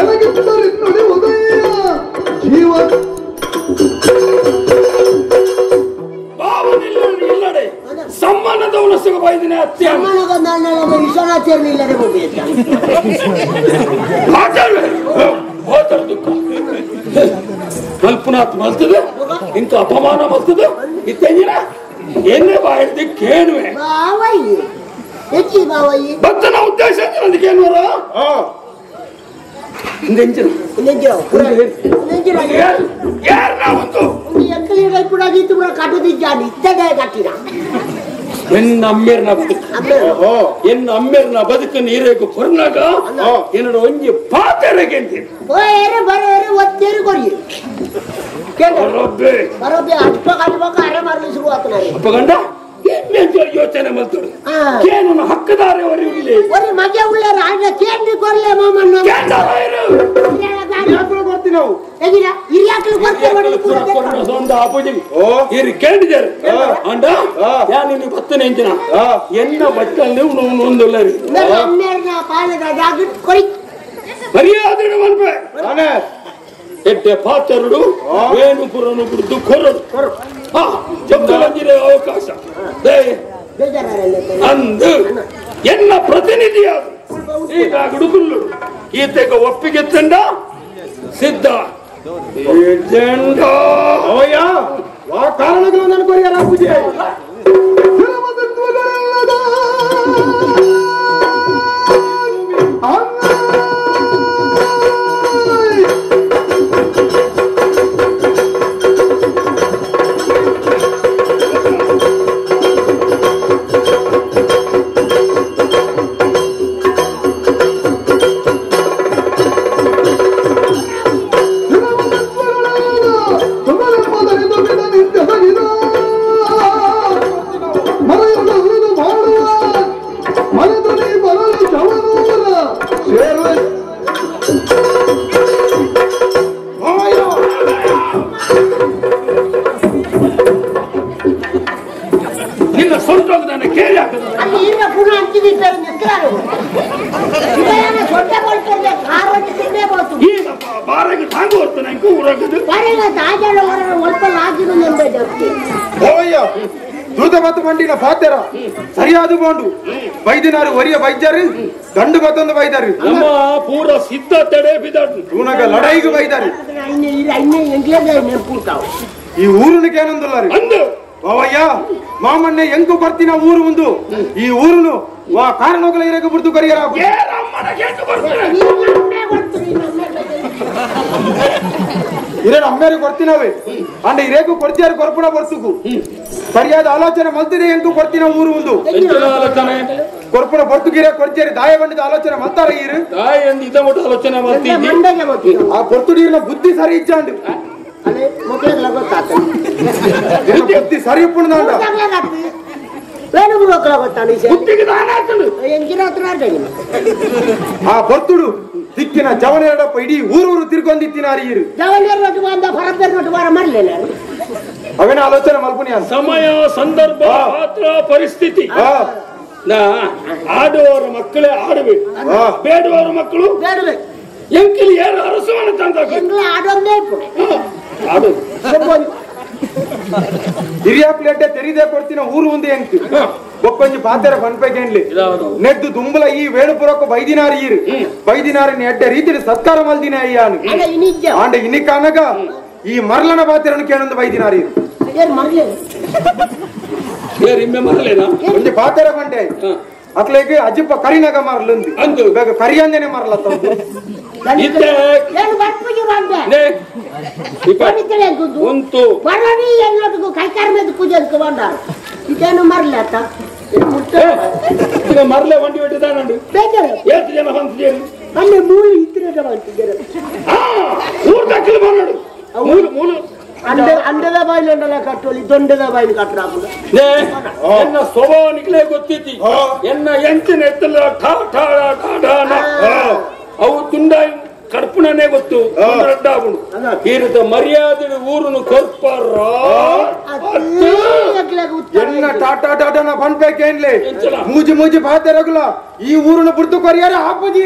ಎಲಗಿತ್ತರಿನ್ನಡಿ ಉದಯ ಜೀವ. ಇಲ್ಲಡೆ ಸಮ್ಮಾನದ ಉಣಸುಗ ಬೈದಿನ ಅತ್ಯ ಸಮ್ಮಣಗೊಂದು ವಿಶ್ವನಾಥೇರ್ನ ಇಲ್ಲದೆ ಹೋಗ್ಬೇಕು ಹೋತರ ದುಃಖ. ಕಲ್ಪನಾತ್ ಮಲ್ತದೆ ಇಂಕ ಅಪಮಾನ ಮಲ್ತದೆ. ಇತ್ತೇನಿನ ಎನ್ನೆ ಬಾಯಿಡ್ದೆ ಕೇಳುವೆ? ಬಾವಯ್ಯ ಹೆಚ್ಚಿ ಬಾವಯ್ಯ ಭಕ್ತನ ಉದ್ದೇಶ ಅದಕ್ಕೆ ಏನ್ವರ ನೆಂಚಿನ ನೆಂಜಿರೋ ನೆಂಜಿರೋ ಯಾರ ನಾವಂತು ಎಂಕಲಿಗೆ ಕೂಡ ಗೀತು ಕೂಡ ಕಟ್ಟುದಿದ್ದಾನೆ ಇದ್ದದೇ ಕಟ್ಟಿನ ಎನ್ನ ಅಮ್ಮೇರ್ನ ಬದುಕು ಎನ್ನ ಅಮ್ಮೇರ್ನ ಬದುಕು ನೀರೇಕು ಕೊರ್ನಾಗ ಏನಡ ಒಂಜಿ ಪಾತೆರೆಗೆ ಅಂತೀನಿ ಓರೆ ಬರೋರೆ ಒತ್ತೇರಿ ಕೊರಿ ಹೊರಬ್ಬೆ ಬರೋಬ್ಬೆ ಅಟ್ಪ ಕಟ್ಬೇಕು ಅರೆ ಮಾಡಲು ಶುರು ಆತನಾರೆ ಅಪ್ಪಗಂಡ ಇನ್ನೆಂತ ಯೋಚನೆ ಮಾಡ್ತಾడు ಹಾ. ಕೇನು ಹಕ್ಕದಾರೆ ಅವರಿಗೆ ಒರಿ ಮಜಾ ಉಳ್ಳಾರ ಆಗ ಕೇಂದ್ರ ಕೊರ್ಲೆ ಮಾಮಣ್ಣ ಬರ್ತೀವಿ ನಾವು. ಹೇಗಿರ ಹಿರಿಯಾಕಲು ಕೊರ್ತೆ ಮಾಡಲು ಕೂಡ ಬೇಕಾ? ಸೊಂದ ಅಪೋಜಿ ಇರಿ ಕೇಳಿದ್ದಾರೆ? ಅಂಡ? ಯಾ ನಿನ್ನ ಬತ್ತನೆ ಎನ್ನ ಬಟ್ಟಲ್ಲಿ ಒಂದೊಲ್ಲ ನನ್ನ ಅಮ್ಮೇರ್ನ ಪಾಲದ ಜಾಗ ಕೊರಿ ಮರ್ಯಾದೆ ಮನ್ಪೆ. ಎಡ್ಡೆ ಪಾತರುಡು ವೇಣುಪುರನು ಬಿಡ್ದು ಕೊರಡು. ಹಾ ಜಗ್ಗಲಂಜಿನ ಅವಕಾಶ. ಅಂದು ಎನ್ನ ಪ್ರತಿನಿಧಿಯಾದ ಈಗ ಗುಡುಗುಲ್ಲು ಈತೆಗೆ ಒಪ್ಪಿಗೆ ತಂಡ ಸಿದ್ಧ. ಕಾರಣಗಳು ನನಗೆ ಪರಿಹಾರ ಪೂಜೆ ಅಂಗೈ. ಬೋಂಡು ಬೈದಿನಾರು ಒರಿಯ ಬೈದ್ಯಾರು ಗಂಡು ಬತ್ತೊಂದು ಬೈದಾರು ನಮ್ಮ ಪೂರ ಸಿದ್ಧ ತಡೆ ಬಿದ್ದಾಡ್ತು ಇವನಾಗ ಬೈದಾರು ಈ ಊರಿನಕ್ಕೆ ಏನೊಂದುಲ್ಲಾರು ಅಂದು. ಅವಯ್ಯ ಮಾಮಣ್ಣೆ ಎಂಕು ಬರ್ತೀನ ಊರು ಒಂದು. ಈ ಊರುನು ವಾ ಕಾರಣಗಳ ಇರಕ್ಕೆ ಬಿಡ್ತು ಕರಿಯರ ಇರೇನು ಅಮ್ಮೇರಿ ಕೊಡ್ತೀನವೆ. ಅಂಡ್ ಇರೇಕು ಕೊಡ್ತೀಯಾರು ಕೊರ್ಪುಣ ಬರ್ಸುಕು. ಸರಿಯಾದ ಆಲೋಚನೆ ಮಲ್ತಿದೆ ಎಂಕು ಕೊಡ್ತೀನ ಊರು ಒಂದು ಹೆಚ್ಚಿನ ಆಲೋಚನೆ ಕೊರ್ಪುಣ ಬರ್ತು ಕೊಡ್ತೀರಿ ದಾಯ ಬಂಡಿದ ಆಲೋಚನೆ ಮಲ್ತಾರ ಈರು ತಾಯಿ ಎಂದು ಇದ ಮಟ್ಟ ಆಲೋಚನೆ ಮಾಡ್ತಿದ್ದಿ ಮಂಡಗೆ ಗೊತ್ತಿಲ್ಲ ಆ ಕೊರ್ತು ನೀರಿನ ಬುದ್ಧಿ ಸರಿ ಇಚ್ಚಾಂಡು ಅದೇ ಮಕ್ಕಳಿಗೆಲ್ಲ ಗೊತ್ತಾಗ್ತದೆ ಇವ್ನ ಬುದ್ಧಿ ಸರಿ ಉಪ್ಪುಣ್ದಾಂಡ ಬೇಡ ಮಕ್ಕಳ ಗೊತ್ತಾನೆ ಬುದ್ಧಿಗೆ ದಾನ ಹಾಕಲು ಎಂಜಿನ ಹತ್ರ ಆಡ್ಬೇಕು ಆ ಬರ್ತುಡು ದಿಕ್ಕಿನ ಜವನೆರಡಪ್ಪ ಇಡೀ ಊರೂರು ತಿರ್ಕೊಂಡಿತ್ತಿನಾರಿ ಈರು ಜವನಿಯರ್ ನಟು ಬಂದ ಪರಪ್ಪರ್ ನಟು ಬಾರ ಮಾಡಲಿಲ್ಲ ಅವೇನ ಆಲೋಚನೆ ಮಲ್ಪುನಿ ಅಂತ ಸಮಯ ಸಂದರ್ಭ ಪಾತ್ರ ಪರಿಸ್ಥಿತಿ ಆ, ನಾ ಆಡುವವರ ಮಕ್ಕಳೇ ಆಡಬೇಕು ಆ. ಬೇಡುವವರ ಮಕ್ಕಳು ಬೇಡಬೇಕು ಎಂಕಿಲಿ ಏನು ಅರಸುವನ ತಂದ ಎಂಗ್ಲ ಆಡೋದೇ ಇಪ್ಪು ಆಡು ಹಿರಿಯ ಪ್ಲೇಟೆ ತೆರಿದೆ ಕೊಡ್ತೀನ ಊರು ಒಂದು ಎಂಕ್ ಒಕ್ಕೊಂಜಿ ಪಾತೆರ ಬನ್ಪೇಕೆನ್ಲಿ ಇದಾವುದು. ನೆದ್ದು ದುಂಬಲ ಈ ವೇಣುಪುರಕ್ಕೆ ಬೈದಿನಾರಿ ಈರು ಬೈದಿನಾರಿನ ಎಡ್ಡೆ ರೀತಿಲಿ ಸತ್ಕಾರ ಮಲ್ದಿನ ಅಯ್ಯಾನು ಅಲ್ಲ ಇನಿಜ್ಜ ಆಂಡ ಇನ್ನಿಕ್ಕ ಅನ್ನಗ ಈ ಮರಳನ ಬಾತಿರನ್ನು ಕೇಳಂದು ಬೈದಿನಾರಿ ಪಾತೆರ ಬಂಡೆ ಅಕ್ಲೆಗೆ ಅಜ್ಜಪ್ಪ ಕರಿನಾಗ ಮರಲಂದು ಅಂದು. ಬೇಗ ಕರಿಯಂದೇನೆ ಮರಲತ್ತ ಉಂಟು. ಬರೋನಿ ಎಲ್ಲದಕ್ಕೂ ಕೈಕಾರ ಮೇಲೆ ಪೂಜೆ ಇದೇನು ಮರಲೆ ಒಂಟಿ ಎಷ್ಟು ಜನ ಬಂತಿದ್ದೀರಿ ಅಲ್ಲಿ ಮೂರು ಇತ್ತಿರ ಬಂತಿದ್ದಾರೆ ಆ, ಮೂರು ಅಂಡದ ಬಾಯಿಲಿ ಕಟ್ಟೋಲಿ ದೊಂಡದ ಬಾಯಿಲಿ ಎನ್ನ ಗೊತ್ತಿತ್ತಿ ಎನ್ನ ಎಂಚಿನ ಎತ್ತಲ ಠಾ ಠಾ ಠಾ ಠಾ ನ. ಅವು ತುಂಡ ಕಡ್ಪುಣನೇ ಗೊತ್ತು. ಅಡ್ಡಾಗುಣು ಈರಿದ ಮರ್ಯಾದೆ ಊರುನು ಕೊರ್ಪಾರ ಎನ್ನ ಟಾಟಾ ಟಾಟಾನ ಬನ್ಪೇಕೆನ್ಲಿ ಮೂಜಿ ಮೂಜಿ ಮೂಜಿ ಪಾತೆರಗುಲ ಈ ಊರನ್ನು ಬುಡ್ತು ಕರಿಯಾರ ಹಾಕುದಿ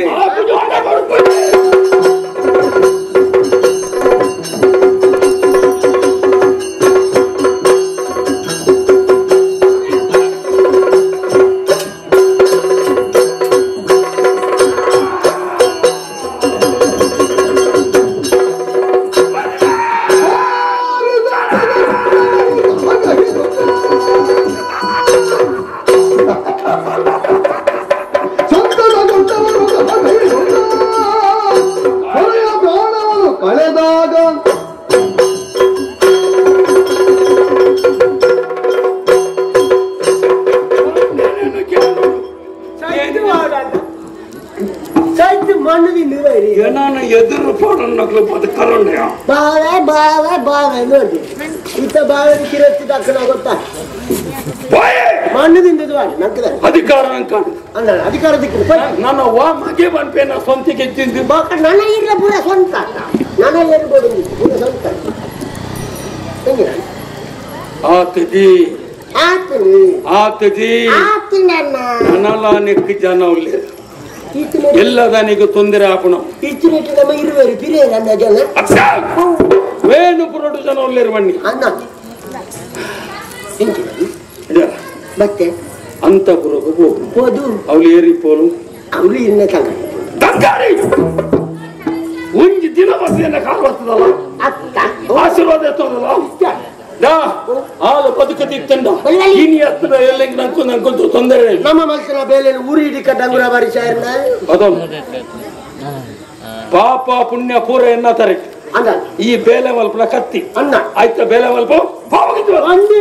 ಬಾವೆ ಬಾವೆ ನೋಡಿ ಇತ್ತ ಬಾವೆ ಕಿರತ್ತಿ ದಕ್ಕನ ಗೊತ್ತಾ ಮಣ್ಣದಿಂದ ಇದು ಮಾಡಿ ನಕ್ಕದ ಅಧಿಕಾರ ಅನ್ಕೊಂಡು ಅಲ್ಲ ಅಧಿಕಾರ ದಿಕ್ಕು ನನ್ನ ವಾ ಮಗೆ ಬಂದ್ಪೆ ನಾ ಸ್ವಂತಿಗೆ ತಿಂದು ಬಾಕ ನನ್ನ ಇರ್ಲ ಪೂರ ಸ್ವಂತ ನನ್ನ ಇರ್ಬೋದು ಪೂರ ಸ್ವಂತ ಹೆಂಗಿರ ಆತದಿ ಆತನಿ ಆತದಿ ಆತು ನನ್ನ ನನಲ ನೆಕ್ಕ ಜನ ಉಳ್ಳೆ ಇತ್ತು ಎಲ್ಲದನಿಗೂ ತೊಂದರೆ ಆಪಣ ಇತ್ತು ನೆಟ್ಟು ನಮ್ಮ ಇರುವರು ಪಿರೇ ನನ್ನ ಜನ ವೇಣು ಪುರೋಡು ಜನ ಒಳ್ಳೆಯ ಬನ್ನಿ. ಅನ್ನ ಮತ್ತೆ? ಅಂತ ಪುರೋಗ ಹೋಗು. ಹೋದು. ಅವಳು ಏರಿ ಪೋಲು? ಅವಳು ಇನ್ನ ತಂಗ ಒಂದು ಒಂಜಿ ದಿನ ಬಸ್ಸಿನ ಕಾಲು ಬರ್ತದಲ್ಲ ಆಶೀರ್ವಾದ ಎತ್ತೋದಲ್ಲ? ಆಗ ಇನಿ ಎಲ್ಲ ತೊಂದರೆ ನಮ್ಮ ಮನುಷ್ಯನ ಬೇಲೆ ಊರಿ ಹಿಡಿಕ ಡಂಗುರ ಬಾರಿ ಪಾಪ ಪುಣ್ಯ ಪೂರ ಎನ್ನತಾರೆ ಅನ್ನ ಈ ಬೇಲೆ ಮಲ್ಪನ ಕತ್ತಿ. ಅನ್ನ ಆಯ್ತಾ ಬೇಲೆ ವಲ್ಪ? ಪಾವಗಿದ್ವ ಒಂದಿ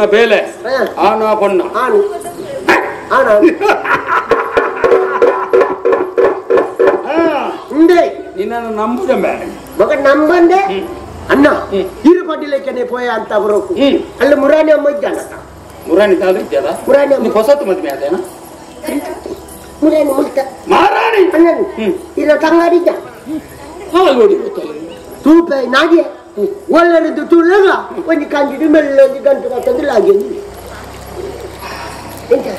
ಆನಿನ ಬೇಲೆ ಆನ ಬಣ್ಣ. ನಿನ್ನನ್ನು ನಂಬುದಮ್ಮೆ ಮಗ ನಂಬಂದೆ? ಅಣ್ಣ ಹೀರು ಪಡ್ಲಿಕ್ಕೆ ಪೋಯ ಅಂತ ಬರೋಕು. ಅಲ್ಲಿ ಮುರಾಣಿ ಅಮ್ಮ ಇದ್ದಾನ ಮುರಾಣಿ ತಾಲೂ ಇದೆಯಲ್ಲ? ಮುರಾಣಿ ಅಮ್ಮ. ಹೊಸತು ಮದುವೆ ಅದೇನ ಮುರಾಣಿ ಮುಲ್ತ ಮಾರಾಣಿ ಅಣ್ಣ ಇರೋ ತಂಗಾಡಿದ್ದ ಹಾಲು ನೋಡಿ ತೂಪೆ ನಾಗೆ. Walar da tular la wani kan jiri melo di gantu kata di lagi ni. Entah.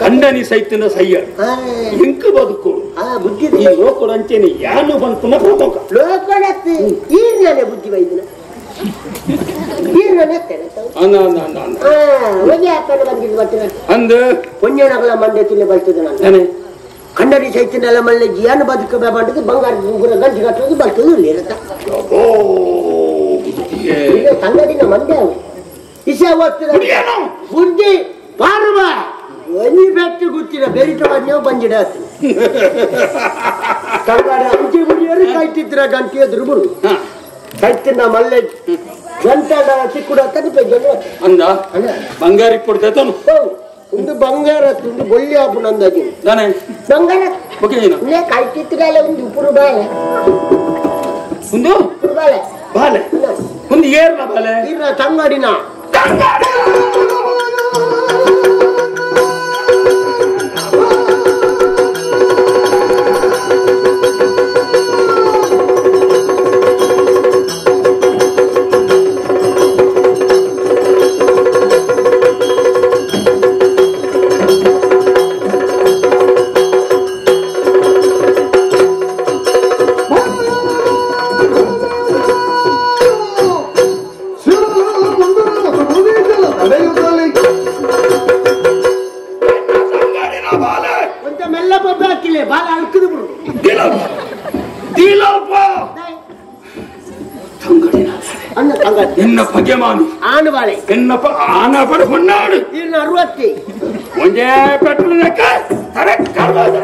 ಗಂಡನಿ ಸೈತನ ಸಯ್ಯ ಇಂಕ ಬದುಕು ಈ ಲೋಕರಂಚನೆ ಯಾನು ಬಂತನ ಪ್ರಮುಖ ಲೋಕಡತ್ತೆ ಈರ್ನಲೆ ಬುದ್ಧಿ ಬೈದಿನ ಅಂದ? ಪುಣ್ಯನಗಳ ಮಂಡ್ಯದಲ್ಲಿ ಬರ್ತದೆ ನಾನು ಏನೇ ಕನ್ನಡಿ ಸೈತಿನೆಲ್ಲ ಮಳ್ಳೆ ಜಿಯಾನು ಬದುಕಬೇಕಂತದ್ದು ಬಂಗಾರ ಗುಂಗುರ ಗಂಟು ಕಟ್ಟೋದು ಬರ್ತದೆ ಇಲ್ಲಿರತ್ತ ಓ ಬುದ್ಧಿಯೇ. ಈಗ ಕನ್ನಡಿನ ಮಂಡೆ ಅವು ಇಸ ಓದ್ತದೆ ಬುದ್ಧಿಯೇನು? ಬುದ್ಧಿ ಪಾರುವ ಒನಿ ಬೆಟ್ಟು ಗುತ್ತಿನ ಬೆರಿತ ನೀವು ಬಂದಿಡ ಕನ್ನಡ ಅಂಚೆ ಬುಡಿಯರು ಕೈತಿದ್ರ ಗಂಟೆ ಎದುರು ಬಿಡು ಹ, ಕೈತಿನ ಮಲ್ಲೆ ಗಂಟಡ ಚಿಕ್ಕುಡ ತನಿಪೆ ಜನ ಅಂದ ಅಲ್ಲ ಬಂಗಾರಿ ಕೊಡ್ತೈತನು ಓ ಒಂದು ಬಂಗಾರ ಒಂದು ಬೊಳ್ಳಿ ಆಪು ನಂದಾಗಿ ನಾನೇ ಬಂಗಾರ ಓಕೆ ನೀನು ಇನ್ನೇ ಕೈತಿತ್ರಲ್ಲ ಒಂದು ಉಪುರು ಬಾಳೆ ಒಂದು ಉಪುರು ಬಾಳೆ ಬಾಲೆ ಒಂದು ಏರ್ನ ಬಾಲೆ ಇರ ತಂಗಾಡಿನ என்னப்ப ஆனா பட பொன்னாடு. அறுபத்தி கொஞ்சம் பெட்ரோல் நக்க. தர கருவாத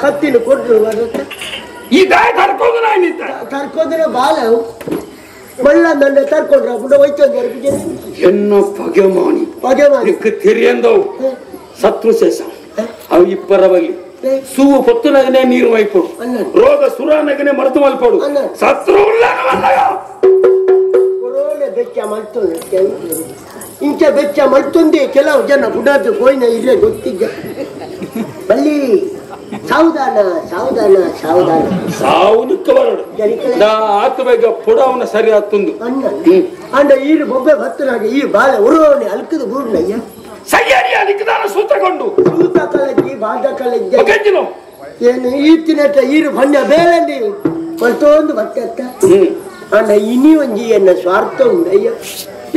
ಕತ್ತಿನ ಕೊಡ್ರು ಬರುತ್ತೆ ಈ ದಾಯ ಕರ್ಕೋದ್ರೆ ಕರ್ಕೋದ್ರೆ ಬಾಲ ಅವು வெள்ள நல்ல தற்கொண்டா முன்ன வைத்து வந்து என்ன பகமானி பகமானி எனக்கு தெரியாதோ சத்ரு சேஷம் ಅವು ಇಬ್ಬರವಲ್ಲಿ ಸೂವು ಪೊತ್ತುನಗನೆ ನೀರು ವೈಪಡು ರೋಗ ಸುರಾನಗನೆ ಮರೆತು ಮಲ್ಪಡು ಸತ್ರು ಬೆಚ್ಚ ಮಲ್ತೊಂದು ಇಂಚ ಬೆಚ್ಚ ಮಲ್ತೊಂದೇ ಕೆಲವು ಜನ ಬುಡಾದ ಕೋಯಿನ ಇಲ್ಲೇ ಗೊತ್ತಿದ್ದ ಬಲ್ಲಿ ಸಾವುದಾನ ಸಾವುದಾನ ಸಾವುದಾನ ಸಾವು ನಿಕ್ಕವ ಆತ ಬೇಗ ಪುಡವನ ಸರಿ ಆತುಂದು ಅಂಡ ಈರು ಬೊಬ್ಬೆ ಭತ್ತನಾಗ ಈ ಬಾಳೆ ಉರೋನೆ ಅಲ್ಕದ ಬೂರ್ನಯ್ಯ. ಸಯ್ಯಾರಿ ಅದಕ್ಕಿದಾನ ಸೂತ್ರಗೊಂಡು. ಸೂತ ಕಲಗಿ ಬಾದ ಕಲಗಿ ಏನು ಈತಿನಟ ಈರು ಬಣ್ಣ ಬೇಲಂದಿ ಮತ್ತೊಂದು ಹ್ಮ್. ಅಂಡ ಇನಿ ಒಂಜಿ ಎನ್ನ ಸ್ವಾರ್ಥ ಉಂಡಯ್ಯ.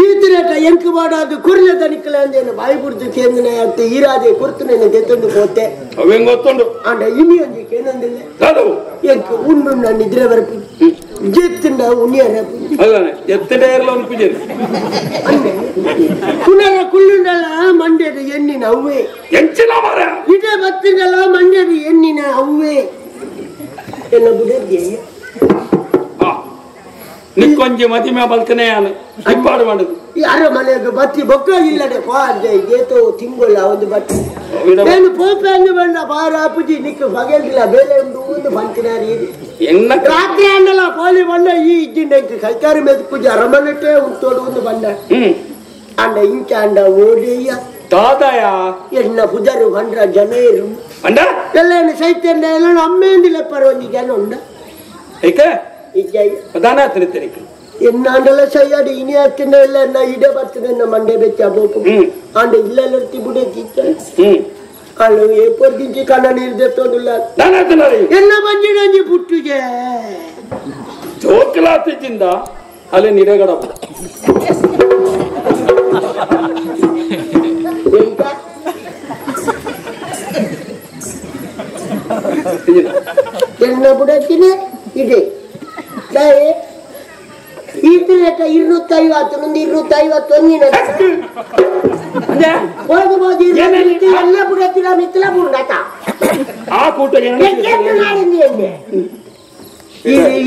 ಈತಿನಟ ಎಂಕ ಮಾಡಾದು ಕುರ್ಲ ತನಿಕಲ ಅಂದೇನು ಬಾಯಿ ಬುಡ್ದು ಕೇಂದ್ರ ಅತ್ತೆ ಈರಾದೆ ಕುರ್ತನ ತೆತ್ತೊಂದು ಪೋತೆ ಅವೇಂಗ್ ಗೊತ್ತುಂಡು ಅಂಡ ಇನಿ ಒಂಜಿ ಕೇನೊಂದಿಲ್ಲ ಅದವು ಎಂಕ ಉಂಡು ನಿದ್ರೆ ಬರಪು ಜೆತ್ತಿಂಡ ಉಣ್ಣಿಯರ ಅದಾನೆ ಎತ್ತಡೆ ಇರಲ್ಲ ಒಂದು ಪೂಜೆ ಅಂದೆ ಪುನರ ಕುಳ್ಳುಂಡಲ ಮಂಡ್ಯದ ಎಣ್ಣಿನ ಅವ್ವೆ ಎಂಚಿನ ಮಾರ ಇದೇ ಬತ್ತಿಂಡಲ ಮಂಡ್ಯದ ಎಣ್ಣಿನ ಅವ್ವೆ ಎಲ್ಲ ನಿಂಗೆ ಕೊಂಜಿ ಮತಿ ಮೇ ಬಲ್ಕನೆ ಆನು ಇಪ್ಪಾಡು ಮಾಡುದು ಯಾರ ಮನೆಗೆ ಬತ್ತಿ ಬೊಕ್ಕ ಇಲ್ಲಡೆ ಪಾ ಏತೋ ತಿಂಗೊಳ್ಳ ಒಂದು ಬತ್ತಿ ಏನು ಪೋಪೆ ಅಂದು ಬಣ್ಣ ಬಾರ ಅಪ್ಪುಜಿ ನಿಕ್ಕ ಬಗೆಗಿಲ್ಲ ಬೇರೆ ಒಂದು ಒಂದು ಬಂತಿನಾರಿ ಎನ್ನ ರಾತ್ರಿ ಅನ್ನಲ್ಲ ಪೋಲಿ ಬಣ್ಣ ಈ ಇದ್ದಿಂಡಂತೆ ಸರ್ಕಾರ ಮೇಲೆ ಪೂಜೆ ಅರಮನೆಟ್ಟೆ ಉಂಟೋಡು ಒಂದು ಬಣ್ಣ ಅಂಡ ಇಂಚ ಅಂಡ ಓಡಿಯ தாதாய என்ன புதரு பண்ற ஜனேரும் பண்ற எல்லாம் சைத்தன்ல எல்லாம் அம்மேந்தில பரவஞ்சி ஜனம் உண்டா ಪ್ರಧಾನ ತಿರುತ್ತರಿಕೆ എന്നാണ്ടല്ല ചെയ്യാടി ഇനി അച്ഛൻ്റെ അല്ല എന്നാ ഇട പത്തിന് എന്നെ മണ്ടേ വെച്ചാ പോക്കും ആണ്ട് ഇല്ല നിർത്തി ഇവിടെ അളവേ പൊറുതിച്ച് കണ്ണൻ എഴുതത്തോന്നില്ല എന്ന മഞ്ഞിടഞ്ഞ് പുട്ടുകേ ಜೋಕಲಾತಿದ್ದಿಂದ ಅಲ್ಲಿ ನಿರಗಡ ಎನ್ನ ಬುಡಕ್ಕಿನ ಇದೆ ತಾಯಿ ಇರ್ತೀನಿ ಅಕ್ಕ ಇನ್ನೂತ್ತೈವತ್ತು ನಂದು ಒಂದಿನ ಎಲ್ಲ ಬಿಡತ್ತಿರ ಮಿತ್ತಲ ಬಿಡಕ ಆ ಕೂಟ ನಾಡಿಂದೆ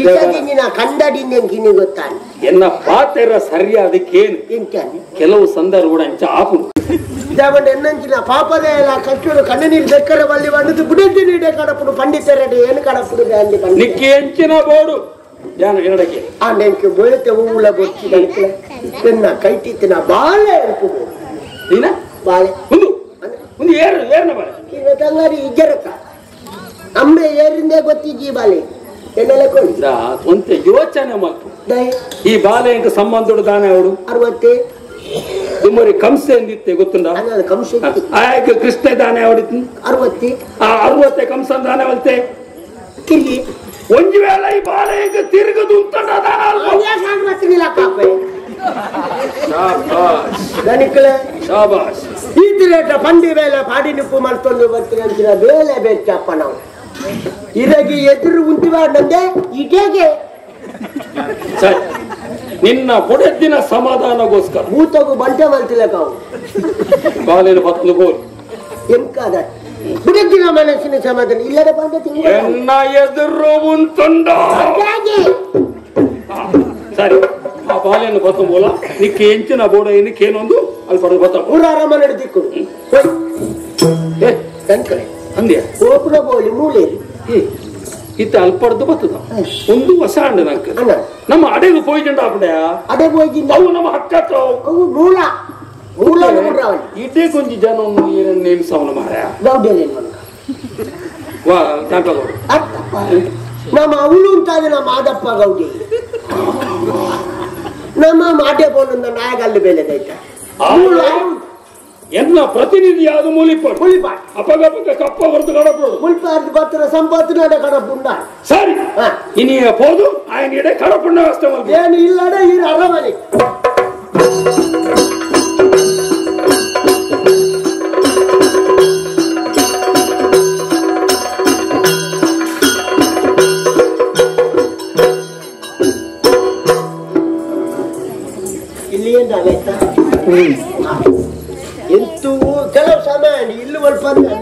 ಇಸದಿಂದಿನ ಕಂದಡಿಂದ ಹೆಂಗಿನಿ ಗೊತ್ತಾನೆ ಎನ್ನ ಪಾತ್ರ ಸರಿ ಅದಕ್ಕೇನು ಕೆಲವು ಸಂದರ್ಭಗಳು ಅಂಚ ಆಪು ಪಾಪದ ಎಲ್ಲ ಕಚ್ಚೋಡು ಕಣ್ಣ ನೀರು ಬೆಕ್ಕರ ಬಲ್ಲಿ ಬಂದದ್ದು ಬುಡಂಜಿ ನೀಡೆ ಕಡಪುಡು ಏನು ಕಡಪುಡು ಅಂದಿ ನಿಕ್ಕೆ ಬೋಡು. ಏನು ಹೇಳಕ್ಕೆ ಆ ನೆಂಕು ಬೋಯತೆ ಕೈಟಿತ್ತಿನ ಬಾಳೆ ಇರ್ಪುವು ಬಾಳೆ. ಒಂದು ಒಂದು ಏರು ಏರ್ನ ಬಾಳೆ. ಇವ ತಂಗಾರಿ ಇಜ್ಜರಕ ಅಮ್ಮೆ ಏರಿಂದೆ ಗೊತ್ತಿಜ್ಜಿ ಬಾಳೆ. ಎನ್ನೆಲ್ಲ ಕೊಂಡು. ಒಂತೆ ಯೋಚನೆ ಮತ್ತು ಈ ಬಾಲೆ ಅಂತ ಸಂಬಂಧಡು ದಾನೆ ಅವಡು ಅರವತ್ತೆ. ನಿಮ್ಮರಿ ಕಂಸ ಎಂದಿತ್ತೆ ಗೊತ್ತುಂಡ? ಕಂಸ ಆಯ್ಕೆ ಕೃಷ್ಣ ದಾನೆ ಅವಡಿ ಅರವತ್ತಿ. ಆ ಅರವತ್ತೆ ಕಂಸ ದಾನೆ ಅವಲ್ತೆ ಕಿರಿ ಒಂದು ವೇಳೆ ಈ ಬಾಲ ಹೆಂಗ ತಿರುಗದು ಬಂಡಿ ವೇಳೆ ಪಂಡಿ ನಿಪ್ಪು ಮಾಡ್ಕೊಂಡು ಮಲ್ತೊಂದು ಬರ್ತೀನಿ ಅಂತಿರ ಬೇಲೆ ಬೇಕಪ್ಪ ನಾವು. ಇದಾಗಿ ಎದುರು ಉಂಟಿವಾಡಂದೆ ಇದೇಗೆ? ನಿನ್ನ ಬುಡದ್ದಿನ ಸಮಾಧಾನಗೋಸ್ಕರ. ಮೂತಗೂ ಬಂಟೆ ಮಲ್ತಿಲ್ಲ ಕಾವು. ಕಾಲಿನ ಬತ್ತಲು ಗೋಲ್. ಬಿಡಕ್ಕಿನ ಮನಸ್ಸಿನ ಸಮಾಧಾನ ಇಲ್ಲದ ಬಂದ ತಿಂಗಳ ಎನ್ನ ಎದುರು ಉಂತುಂಡ ಸರಿ ಆ ಬಾಲೆಯನ್ನು ಬತ್ತ ಮೂಲ ನಿಕ್ಕೆ ಎಂಚಿನ ಬೋಡ ಏನಕ್ಕೆ ಏನೊಂದು ಅಲ್ಲಿ ಬರೋದು ಬತ್ತ ಊರಾರ ಆರಾಮ ನಡೆದಿಕ್ಕು ಏ ಅಂದ್ಯ ಗೋಪುರ ಬೋಲಿ ಮೂಲೆ. ಹ್ಮ್. ಇತ್ತ ಅಲ್ಪಡ್ದು ಬರ್ತದ. ಒಂದು ಹೊಸ ಅಂಡ ನಂಕ ನಮ್ಮ ಅಡೆಗೆ ಪೋಯ್ಜಂಡ ಆಪಡೆ ಅಡೆ ಹೋಗಿ ಅವು ನಮ್ಮ ಹಕ್ಕ ಅವು ಮೂಲ ಮೂಲ ಅವನು ಇದೇ ಕೊಂಚ ಜನ ನೇಮಿಸವನ ಮಾರ ಗೌಡ್ಯಲ್ಲಿ ವಾ ನಾಟಕಗಳು ಅರ್ಥಪ್ಪ ನಮ್ಮ ಅವಳು ಉಂಟಾದ ನಮ್ಮ ಮಾದಪ್ಪ ಗೌಡಿ ನಮ್ಮ ಮಾಟೆ ಬೋನಂದ ನಾಯಗಲ್ಲಿ ಬೆಲೆ ದೈತ ಎನ್ನ ಪ್ರತಿನಿಧಿಯಾದ ಮೂಲಿಪಡು ಮುಳಿಪಾಟ್ ಅಪಗಪಕ ಕಪ್ಪ ಹೊರತು ಕಡಪಡು ಮುಳಿಪಾಟ್ ಬತ್ತರ ಸಂಪತ್ತು ನಡೆ ಕಡ ಸರಿ ಹಾ. ಇನಿಯ ಪೋದು ಆಯ್ನ ಇಡೆ ವ್ಯವಸ್ಥೆ ಏನು ಇಲ್ಲಡ ಈ ಅರಮನೆ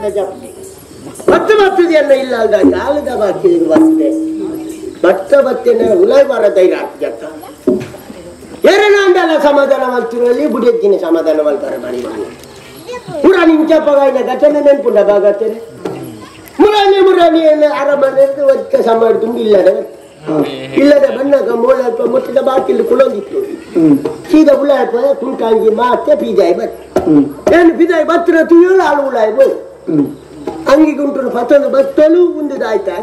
ಅಂದ ಜಪ್ತಿ ಮತ್ತೆ ಬರ್ತದೆ ಅನ್ನ ಇಲ್ಲ ಅಲ್ದ ಕಾಲದ ಬಾಕಿ ಇರುವಂತೆ ಭತ್ತ ಬತ್ತಿನ ಉಲಾಯ್ ಬಾರ ಧೈರ್ಯ ಆಗ್ತಕ್ಕ ಅಂದಲ್ಲ ಸಮಾಧಾನ ಮಾಡ್ತಿರುವಲ್ಲಿ ಬುಡಿಯತ್ತಿನ ಸಮಾಧಾನ ಮಾಡ್ತಾರೆ ಮಾಡಿ ಪುರ ನಿಂಚಪ್ಪಗಾಯಿನ ಘಟನೆ ನೆನ್ಪುಂಡ ಬಾಗತ್ತೇನೆ ಮುರಾನಿ ಮುರಾನಿ ಅರಮನೆ ಒತ್ತ ಸಮ ತುಂಬ ಇಲ್ಲದ ಇಲ್ಲದ ಬಣ್ಣಗ ಮೋಳಲ್ಪ ಮುಟ್ಟಿದ ಬಾಕಿಲು ಕುಳೊಂದಿತ್ತು ಸೀದಾ ಉಳಾಯಪ್ಪ ಕುಂಟಾಂಗಿ ಮಾತೆ ಪೀಜಾಯ್ ಬತ್ ಏನು ಪಿದಾಯ್ ಬತ್ತಿರ ತುಯ್ಯೋಳು ಆಳು ಉಳಾಯ್ ಅಂಗಿ ಗುಂಟು ಪತ್ತೊಂದು ಬತ್ತಲು ಮುಂದಿದಾಯ್ತಾ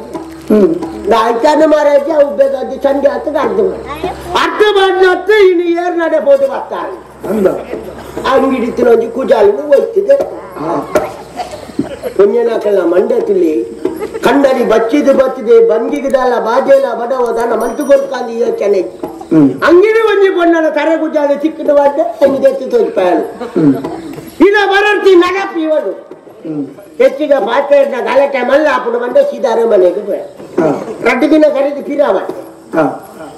ಆಯ್ತಾನ ಮಾರಾಯ್ತಿ ಅವು ಬೇಕಾದ ಚಂದ ಆಗ್ತದೆ ಅರ್ಧ ಮಾಡಿ. ಅರ್ಧ ಮಾಡಿನತ್ತ ಇನ್ನು ಏರ್ ನಡೆಬೋದು ಬರ್ತಾರೆ ಅಂದ. ಅಂಗಡಿ ತಿನ್ನೊಂದು ಕುಜಾಲಿನ ಹೋಯ್ತಿದೆ. ಪುಣ್ಯನಾಕಲ್ಲ ಮಂಡ್ಯದಲ್ಲಿ ಕಂಡರಿ ಬಚ್ಚಿದು ಬತ್ತಿದೆ ಬಂಗಿಗದಲ್ಲ ಬಾಜೆಲ ಬಡವದನ ಮಂತು ಗೊರ್ಕಾಂದಿ ಯೋಚನೆ. ಅಂಗಿಡಿ ಒಂಜಿ ಬಣ್ಣ ಕರೆ ಕುಜಾಲಿ ಚಿಕ್ಕದ ಬಾಡ್ಡೆ ಅಂಗಿದೆ ಎತ್ತಿ ಪಾಯಲು ಇಲ್ಲ ಬರರ್ತಿ ನಗಪ್ಪ ಇವನು ಹೆಚ್ಚಿಗೆ ಪಾತ್ರೆ ಗಲಾಟೆ ಮಲ್ಲ ಹಾಕೊಂಡು ಬಂದ ಸೀದಾ ಅರಮನೆಗೆ ಹೋಯ ಹಾ ರಡ್ಡು ದಿನ ಕರೆದು ಪಿರಾ ಬಂದ ಹಾ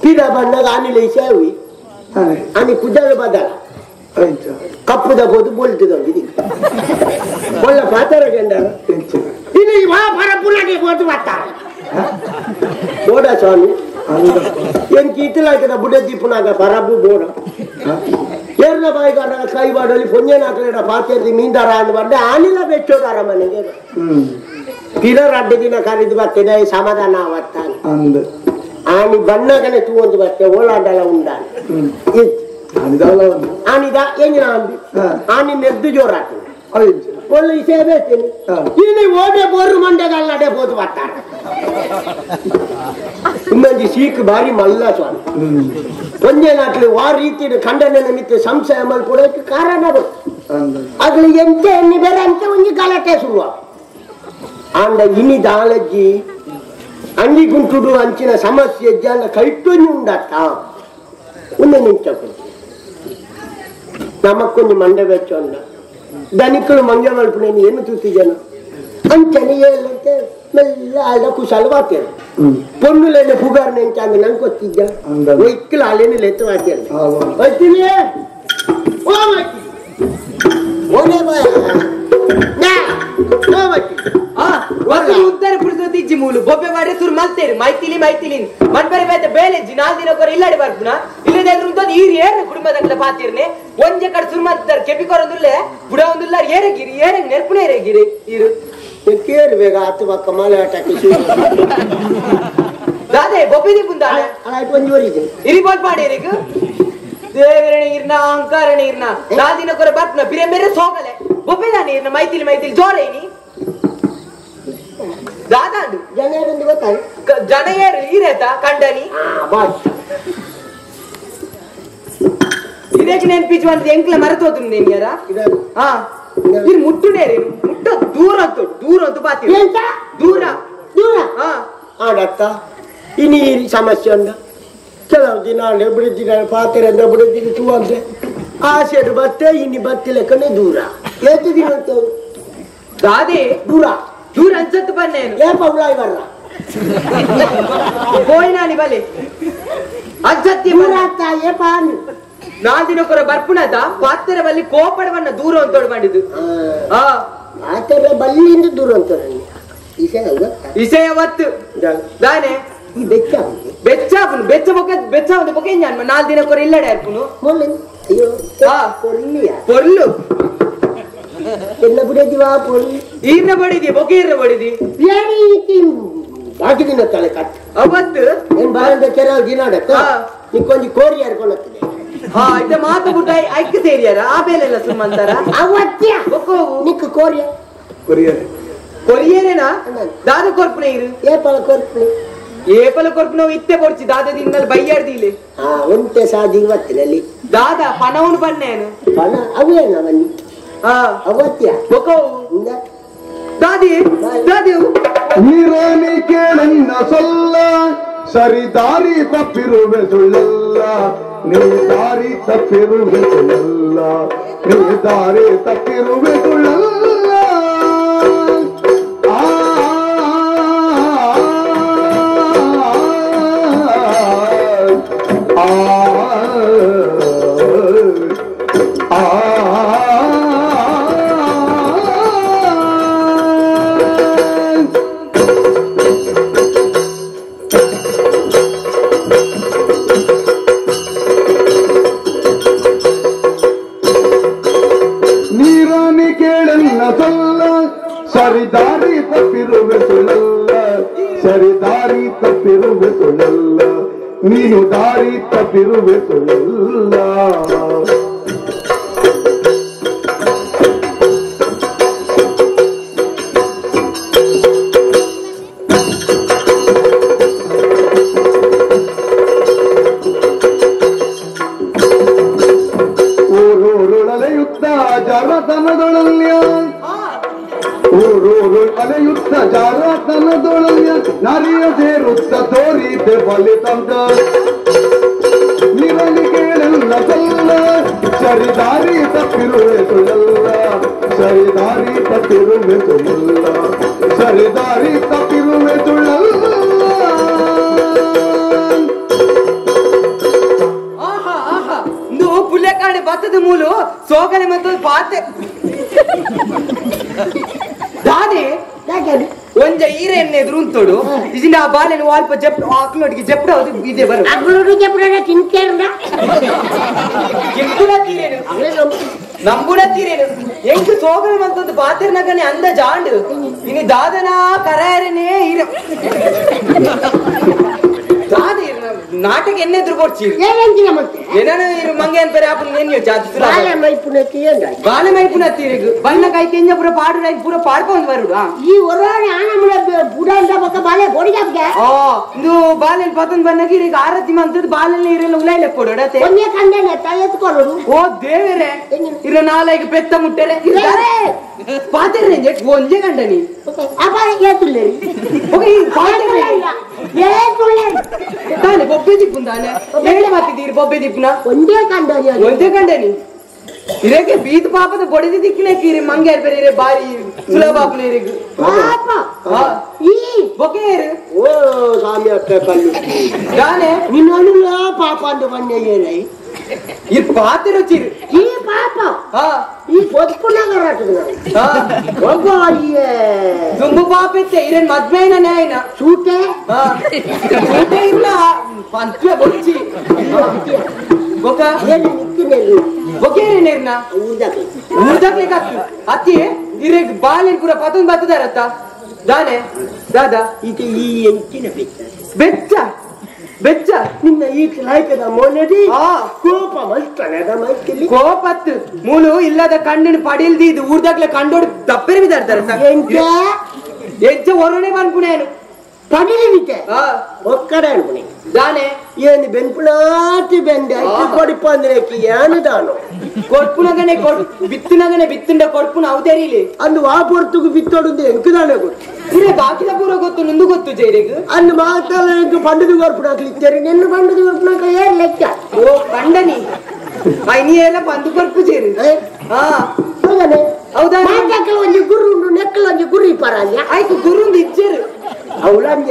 ಪಿರಾ ಬಂದಾಗ ಆನಿಲೆ ಸೇವಿ ಹಾಗೆ ಆನಿ ಕುಜಾಲು ಬದಲ ಆಯ್ತು ಕಪ್ಪುದ ಹೋದು ಬೋಲ್ತಿದೊಂದಿದೆ ಒಳ್ಳೆ ಪಾತ್ರ ಗಂಡರು ಹೆಚ್ಚು ಇನ್ನು ಈ ವಾ ಪರ ಪುನಗೆ ಹೋದು ಬರ್ತಾರ ಬೋಡ ಸ್ವಾಮಿ ಅಂದಪ್ಪ ಏನ್ ಕೀತಲಾಕಿದ ಬುಡ ದೀಪನಾಗ ಪರಬು ಬೋಡ. ಏರ್ನ ಬಾಯಿಗಾರ ಕೈ ಬಾಡಲಿ ಪೊಂಜನಾಕಲಿಡ ಪಾತ್ಯರ್ದಿ ಮೀಂದಾರ ಅಂದ್ ಬಂದೆ ಆನಿಲ್ಲ ಬೆಚ್ಚೋದಾರ ಮನೆಗೆ. ಪಿರರ್ ಅಡ್ಡ ದಿನ ಕರೆದು ಬರ್ತೇನೆ ಸಮಾಧಾನ ಅವತ್ತಾನೆ ಅಂದ. ಆನಿ ಬಣ್ಣಗನೆ ತೂವೊಂದು ಬರ್ತೆ ಓಲಾಡಲ ಉಂಡಾನೆ. ಆನಿದ ಹಾ. ಆನಿ ನೆದ್ದು ಜೋರಾಗ್ತದೆ. ಆಯ್ತು ಒಳ್ಳೆ ವಿಷಯ ಬೇಕೇನು ಹಾ. ಇಲ್ಲಿ ಓದೆ ಬೋರು ಮಂಡ್ಯದಲ್ಲಿ ನಡೆ ಬೋದು ಬರ್ತಾರೆ ಇನ್ನೊಂದು ಸೀಕ್ ಬಾರಿ ಮಲ್ಲ ಸ್ವಾಮಿ ಹ್ಮ್ ಒಂದೇ ನಾಟ್ಲಿ ವಾ ರೀತಿ ಖಂಡನೆ ನಿಮಿತ್ತ ಸಂಶಯ ಮಲ್ಕೊಡಕ್ಕೆ ಕಾರಣ ಗೊತ್ತು ಅಂದ ಅದ್ಲು ಎಂತ ಎಣ್ಣೆ ಬೇರೆ ಅಂತ ಒಂದು ಗಲಾಟೆ ಶುರುವ ಆಂಡ ಇನಿ ದಾಲಜ್ಜಿ ಅಂಗಿ ಗುಂಟುಡು ಅಂಚಿನ ಸಮಸ್ಯೆ ಜನ ಕೈಟೊಂದು ಉಂಡತ್ತ ಒಂದು ನಿಮಿಷ ನಮಕ್ಕೊಂದು ಮಂಡೆ ಬೆಚ್ಚ ದನಿಗಳು ಮಂಜ ಮಾಡ್ಬಿಡೇನು ಏನು ತೂತಿ ಜನ ಅಂತಾನೆ ಹೇಳಂತೆ ಮೆಲ್ಲ ಆಡ ಕುಶಾಲು ವಾಕ್ಯ ಪೊನ್ನುಲೇನೆ ಪುಗಾರ್ನೆ ಅಂತ ಹಂಗೆ ನಂಗೆ ಗೊತ್ತಿದ್ದ ಇಕ್ಕಲು ಅಲ್ಲೇನೆ ಲೆತ್ತ ವಾಕ್ಯ ಹೋಗ್ತೀನಿ ಓ ಮಾಡ್ತೀನಿ ಓನೇ ಬಾಯ ಒಂದು ಉದ್ದಾರ ಪುರುಷ ತಿಜ್ಜಿ ಮೂಲು ಬೊಬ್ಬೆ ಮಾಡಿ ಸುರು ಮಲ್ತೇರಿ ಮೈತಿಲಿ ಮೈತಿಲಿ ಮಣ್ಬರಿ ಬೇತ ಬೇಲೆಜ್ಜಿ ನಾಲ್ ದಿನ ಕೊರ ಇಲ್ಲಾಡಿ ಬರ್ಬುನ ಇಲ್ಲದಾದ್ರು ಉಂಟು ಈರು ಏರ ಕುಟುಂಬದಂಗ್ಲ ಪಾತಿರ್ನೆ ಒಂಜೆ ಕಡೆ ಸುರು ಮಲ್ತಾರೆ ಕೆಪಿ ಕೊರೊಂದುಲ್ಲೆ ಬುಡ ಒಂದುಲ್ಲ ಏರಗಿರಿ ಏರಂಗ್ ನೆನಪುನೇ ಏರಗಿರಿ ಇರು ಕೇರು ಬೇಗ ಹತ್ತು ಪಕ್ಕ ಮಲೆ ಆಟಕ್ಕೆ ದಾದೆ ಬೊಬ್ಬೆದಿ ಬುಂದಾನೆ ಇರಿ ಬಾಟ್ ಮಾಡಿರಿಗೂ ದೇವರ ನೀರ್ನ ಅಹಂಕಾರ ನೀರ್ನ ರಾಜಿನ ಕೊರ ಬತ್ನ ಬಿರೆ ಮೇರೆ ಸೋಗಲೆ ಒಬ್ಬೆದ ನೀರ್ನ ಮೈತಿಲಿ ಮೈತಿಲಿ ಜೋರೇನಿ ದಾದಾಂಡು ಜನ ಯಾರು ಗೊತ್ತಾಗಿ ಜನ ಯಾರು ಈರೇತ ಕಂಡನಿ ಇದಕ್ಕೆ ನೆನ್ಪಿಸುವಂತ ಎಂಕ್ಲ ಮರೆತೋದು ನೀನು ಯಾರ ಇದು ಮುಟ್ಟುನೇ ರೀ ಮುಟ್ಟ ದೂರ ಅಂತ ದೂರ ಅಂತ ಬಾತಿ ದೂರ ದೂರ ಹಾ ಆಡತ್ತ ಇನ್ನು ಈ ಸಮಸ್ಯೆ ಉಂಟು ಕೆಲವು ದಿನ ಬಿಡುದಿನ ಪಾತ್ರೆ ಅಂದ್ರೆ ಬಿಡುದಿನ ತೂ ಅಂದ್ರೆ. ಆಸೆಡು ಬತ್ತೆ ಇನ್ನು ಬತ್ತಿಲ್ಲ ದೂರ. ಎಷ್ಟು ದಿನ ಗಾದೆ ದೂರ. ದೂರ ಅನ್ಸತ್ತು ಬನ್ನೇನು ಏಪ ಉಳಾಯಿ ಬರ್ರ. ಕೋಯಿನಾನಿ ಬಲೆ. ಅಜ್ಜತ್ತಿ ದೂರ ಅತ್ತ ಏಪ ನಾದಿನೊಕ್ಕರ ಬರ್ಪುಣದ ಪಾತ್ರೆ ಬಲ್ಲಿ ಕೋಪಡವನ್ನ ದೂರ ಅಂತೋಡು ಮಾಡಿದ್ದು. ಪಾತ್ರೆ ಬಲ್ಲಿಂದ ದೂರ ಅಂತ ಇಸೆ ಇಸೆಯ ಒತ್ತು ದಾನೆ. ಬೆಚ್ಚಾಪುನು ಬೆಚ್ಚ ಬೊಕ್ಕ ಬೆಚ್ಚ ಒಂದು ಬೊಕ್ಕ ಏನ್ ಜಾನ್ಮ ನಾಲ್ ದಿನ ಕೊರ ಇಲ್ಲಡೆ ಅರ್ಪುನು ಮೊನ್ನೆ ಅಯ್ಯೋ ಆ. ಕೊಲ್ಲಿಯ ಪೊರ್ಲು ಎಲ್ಲ ಬಿಡದಿವಾ ಪೊಲ್ಲಿ ಈರ್ನ ಬಡಿದಿ ಬೊಕ್ಕ ಈರ್ನ ಬಡಿದಿ. ಏನಿ ಬಾಕಿ ದಿನ ತಲೆ ಕಟ್. ಅವತ್ತು ಏನ್ ಬಾಯಿಂದ ಕೆಲವು ದಿನ ಆಡತ್ತ? ಹಾ. ನೀ ಕೊಂಚ ಕೋರಿ ಹರ್ಕೊಳತ್ತದೆ ಹಾ ಇದ ಮಾತು ಬಿಟ್ಟ ಐಕ್ ಸೇರಿಯಾರ? ಆ ಬೇಲೆಲ್ಲ ಸುಮ್ಮಂತಾರ? ಅವತ್ಯ? ನಿಕ್ ಕೋರಿಯ? ಕೊರಿಯರ್. ಕೊರಿಯರೇನಾ? ದಾದ ಕೊರ್ಪುನ ಇರು. ಏ ಪಲ ಕೊರ್ಪಿ ಏಪಲ ಕೊರ್ಪುನ ಇತ್ತೆ ಕೊಡ್ಚಿ ದಾದಾ ಇನ್ನಲ್ಲಿ ಬೈಯಾಡ್ದಿ ಇಲ್ಲಿ ಹಾ ಒಂತೆ ಸಾದಿ ಇವತ್ತಿನಲ್ಲಿ. ದಾದ ಪಣವನು ಬನ್ನೇನು ಪಣ ಅವೇನ ಬನ್ನಿ ಹಾ ಅವತ್ಯ? ಬಕೋ ಹಿಂದ ದಾದಿ ದಾದಿ. ನೀರೇನೆ ಕೇಳನ್ನ ಸೊಲ್ಲ ಸರಿ ದಾರಿ ತಪ್ಪಿರುವೆ ಸುಳ್ಳಲ್ಲ. ನೀ ದಾರಿ ತಪ್ಪಿರುವೆ ಸುಳ್ಳಲ್ಲ. ನೀ ದಾರಿ ತಪ್ಪಿರುವೆ ಸುಳ್ಳಲ್ಲ. ನೀನು ದಾರಿ ತಪ್ಪಿರುವೆ ಸುಳ್ಳಲ್ಲ ಊರೂರುಳಲೆಯುತ್ತ ಜರತನದೊಳಲ್ಯ ಊರೂರು ಅಲೆಯುತ್ತ ಜಾರತನದೊಳಲ್ಯ ನರಿಯ ಸೇರುತ್ತ ತೋರಿದೆ ಫಲಿತಂತ ಆ ಬಾಲೆನ ವಾಲ್ಪ ಜಪ್ ಆಕ್ಲೊಟ್ಟಿಗೆ ಜಪ್ಡ ಹೋದು ಇದೆ ಬರು ಅಗ್ಲೂರು ಕೆಪ್ಪಡ ತಿಂತೇರ್ನ ಎಂಕುಡ ತೀರೇನು ನಂಬುಡ ತೀರೇನು ಎಂಕು ಸೋಗನೆ ಮಂತದ್ದು ಪಾತೆರ್ ನಗನೆ ಅಂದ ಜಾಂಡು ಇನಿ ದಾದನ ಕರಾಯರನೇ ಇರ ದಾದಿ ನಾಟಕ ಎಣ್ಣೆ ಎದುರು ಕೊಡ್ಚೀರಿ ಏನಂತಿನ ಮತ್ತೆ ಏನಾನ ಇರು ಮಂಗೆ ಅಂತಾರೆ ಆಪನ್ ಏನ್ ಯೋಚನೆ ಅದು ಸುಲಭ. ಬಾಳೆ ಮೈಪುಣಕ್ಕೆ ಏನ್ ಬಾಲೆ ಮೈ ಪುನಃ ತೀರಿಗು ಬಣ್ಣ ಕೈ ಕೆಂಜ ಪುರ ಪಾಡು ರೈ ಪುರ ಪಾಡ್ಕೊಂಡು ಬರುಡು ಆ ಈ ಹೊರಗಡೆ ಆನಮುಳ ಬುಡ ಅಂತ ಬಕ್ಕ ಬಾಳೆ ಬೋಡಿಗೆ ಆ, ಇಂದು ಬಾಲೆಲ್ ಪತನ್ ಬನ್ನಗಿ ಈಗ ಆರತಿ ಮಂತದ ಬಾಲೆಲ್ಲ ಇರೆಲ್ಲ ಉಲೈಲೆ ಕೊಡೋಡತೆ ಒಂದೇ ಕಂಡನೆ ತ ಎತ್ಕೊಳ್ಳೋದು ಓ ದೇವರೇ ಇರ ನಾಳೆಗೆ ಪೆತ್ತ ಮುಟ್ಟರೆ ದೇವ್ರೇ! ಪಾತೆರೆ ಒಂಜೆ ಗಂಡನಿ ಅಪ್ಪ ಏತುಲ್ಲೆ ಹೋಗ ಈ ಪಾತೆರೆ ಏತುಲ್ಲೆ ತಾನೆ ಬೊಬ್ಬೆ ದಿಪ್ಪುನ್ ತಾನೆ ಹೇಳಿ ಮಾತಿದ್ದೀರಿ ಬೊಬ್ಬೆ ದಿಪ್ಪುನ ಒಂದೇ ಕಂಡನೆ ಒಂದೇ ಗಂಡನಿ ಇರಕ್ಕೆ ಬೀದ್ ಪಾಪದ ಬೊಡೆದಿ ದಿಕ್ಕಿನ ಕೀರಿ ಮಂಗೆ ಬೇರೆ ಬಾರಿ ಸುಲಭ ಆಪನ ಇರಿಗು ಪಾಪ ಆ, ಈ ಬೊಕೆ ಏರು ಓ ಸ್ವಾಮಿ ಅಕ್ಕ ಕಲ್ಲು ದಾನೆ ನಿನ್ನಲ್ಲ ಪಾಪ ಅಂತ ಬಂದೆ ಏನೇ ಈ ಪಾತೆರೆ ಚೀರು ಈ ಪಾಪ ಹಾ ಈ ಬದುಕುನಗರಾಟದ ಹಾ ಒಬ್ಬ ಈ ದುಂಬು ಪಾಪೆತ್ತೆ ಇರೇನ್ ಮದ್ವೆನ ನ್ಯಾಯನ. ಸೂಟೆ? ಊಟ ಇಲ್ಲ. ಪಂಚ ಬೊಚ್ಚಿ ಏನು ಅತ್ತಿ ಪತೊಂದು ಬತ್ತದಾರತ್ತ ದಾನೆ ದಾದಾ. ಇದು ಈ ಎಂಚಿನ ಬೆಚ್ಚ. ಬೆಚ್ಚ? ಬೆಚ್ಚ? ನಿನ್ನ ಈ ಲಾಯ್ಕದ ಆ ಕೋಪ ಮಲ್ತಾನೆ ಕೋಪತ್ತು. ಮೂಲು ಇಲ್ಲದ ಕಣ್ಣಿನ ಪಡೆಯಲ್ದಿ ಇದು ಊರ್ದಾಗ್ಲೆ ಕಂಡೋಡ್ ದಪ್ಪರೆ ಬಿದ್ದಾಡ್ತಾರೆ ఎజ్జ ఒరడేమనుకున్నాను ఒక్కడే అనుకున్నాను దానే. ఏంది బెన్పులాంటి బెండి? అయితే పడిపోయింది నీకు దాను? కొడుపునగానే విత్తునగానే విత్తుండే కొడుపున అవుతారీలే అందు ఆ పొడుతుకు విత్తోడుంది ఎంకుదానే కొడుకు బాకిల పూర గొత్తు నుందు గొత్తు చేయరేగు అందు మాత్రం పండుగ కొడుపు నాకు ఇచ్చారు. నిన్ను పండుగ కొడుపు ఏ లెక్క? ఓ పండని. అయిన ఏలా పండు కొడుపు చేరు అవుదా నెక్కలు గుర్రు నెక్కలు గుర్రు. ಪರಲ್ಯ ಆಯ್ತು ಗುರುಂದು ಇಜ್ಜೇರು. ಅವಳಂಜ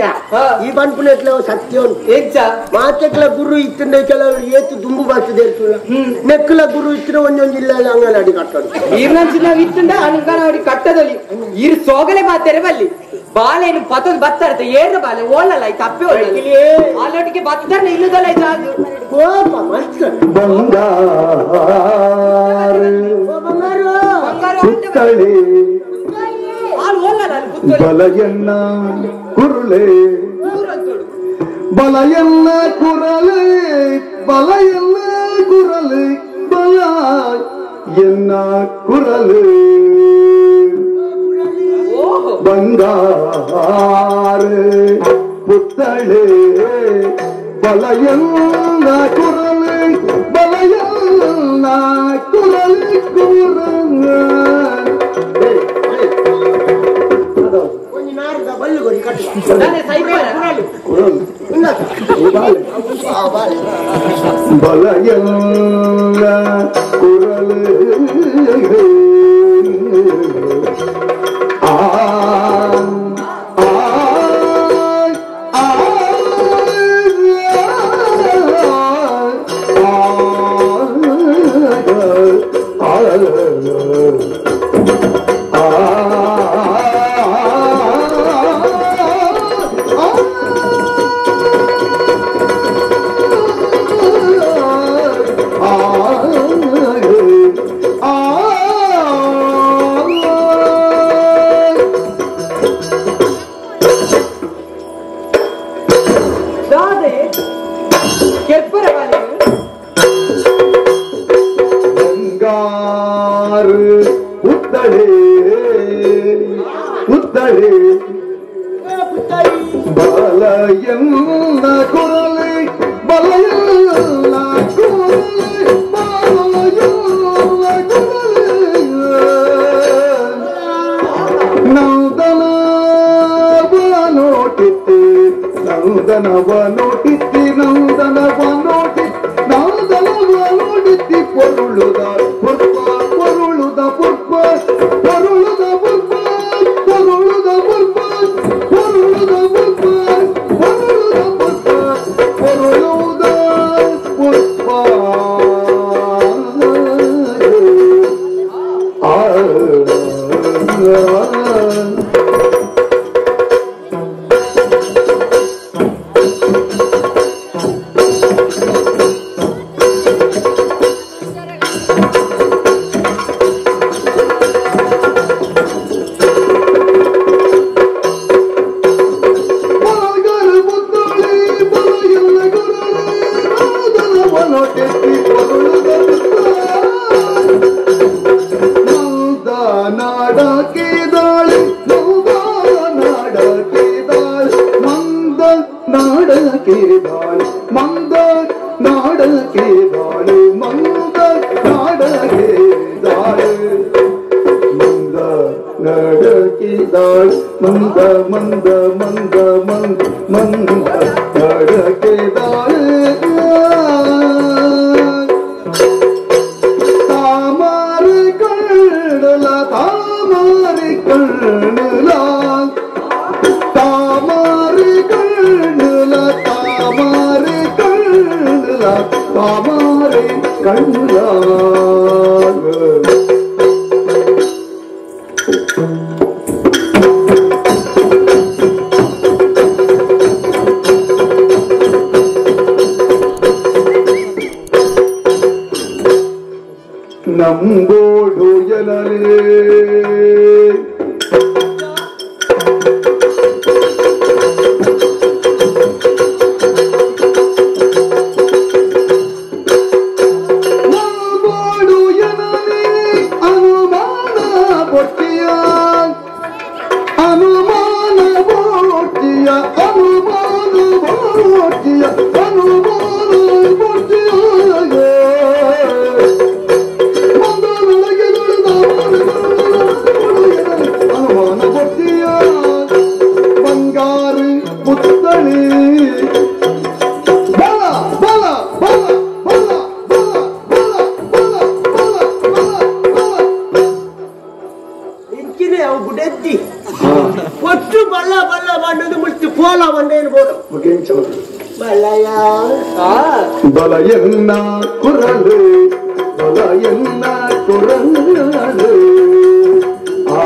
ಈ ಪನ್ಪುನೆಟ್ಲ ಸತ್ಯ ಉಂಟು ಏಜ್ಜ ಮಾತೆಕ್ಲ ಗುರು ಇತ್ತಂደ ಕೆಲವರು ಏತು ದುಂಬು ಬರ್ತದೆ ಇರ್ತಲ್ಲ ನೆಕ್ಕಲ ಗುರು ಇತ್ತಿನ ಒಂದೊಂದಿಲ್ಲ ಅಂಗನಡಿ ಕಟ್ಟೋದು. ಈರ್ನ ಚಿನ್ನ ವಿತ್ತುಂಡ ಅನ್ಕಾನ ನೋಡಿ ಕಟ್ಟದೊಲಿ ಈರ್ ಸೋಗಲೆ ಬಾತೆರೆ ಬಲ್ಲಿ ಬಾಳೆನು ಪತ್ತದ್ ಬತ್ತಾರತ ಏರು ಬಾಲೆ ಓಲಲ್ಲ ಆಯ್ತು ಅಪ್ಪೆ ಓಲಲ್ಲ? ಆಲೋಟಿಗೆ ಬತ್ತಾರ ಇಲ್ಲದಲ್ಲ ಜಾಗ? ಕೋಪ ಮಸ್ತ್ ಬಂಗಾರ. ಬಂಗಾರು. ಬಂಗಾರ ಪುತ್ತಳೆ ಹಾಲು ಓಲಲ್ಲ ಅಲ್ಲಿ ಕುತ್ತೊಲಿ ಬಲಯನ್ನ ಕುರುಳೆ ಊರಂತೋಡು ಬಲಯನ್ನ ಕುರಲೆ ಬಲಯನ್ನ ಕುರಲೆ ಬಲ ಎನ್ನ ಕುರಲೆ ಓಹೋ ಬಂಗಾರ ಪುತ್ತಳೆ ಬಲಯನ್ನ ಕುರಲೆ ಬಲಯನ್ನ ಕುರಲೆ ಕುರ Bala yang kurang ಪುತ್ತಳೆ ಬಲಯನ್ನ Nóng ಗುಡ್ಡೆ ಅವು ಗುಡೆದ್ದಿ ಒಟ್ಟು ಬಲ್ಲ ಬಲ್ಲ ಬಂಡದು ಮುಳ್ತಿ ಪೋಲ ಬಂಡೇನು ಬೋಡು ಬಲಯ ಬಲಯನ್ನ ಕುರಲು ಬಲಯನ್ನ ಕುರಲು ಆ